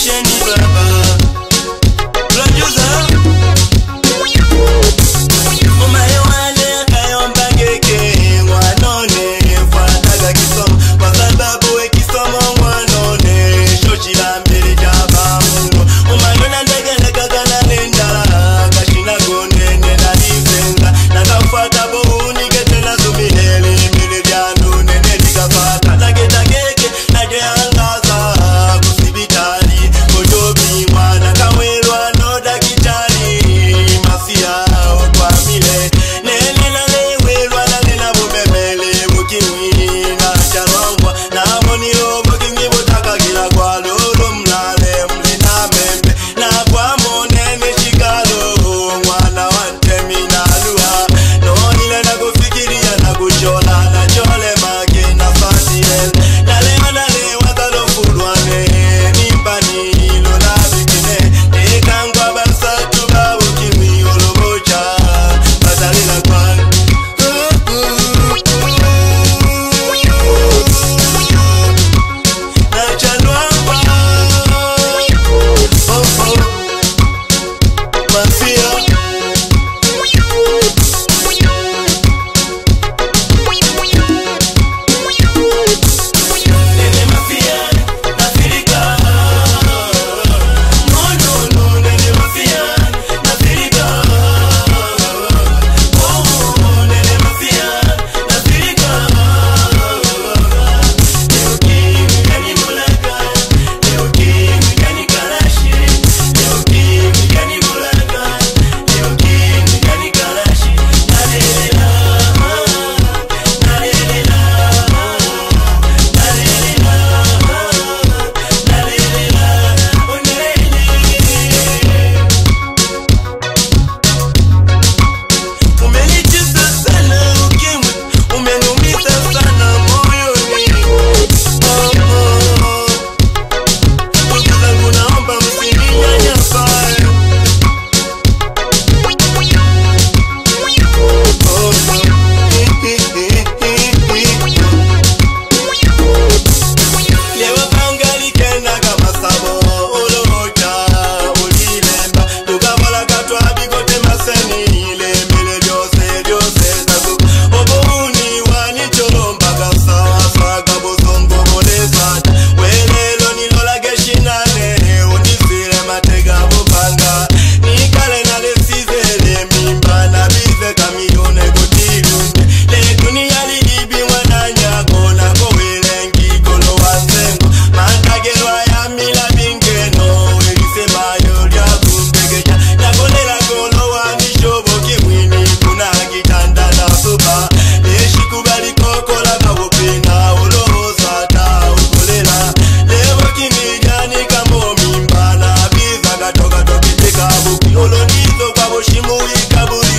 Jennifer. Toka Mwanza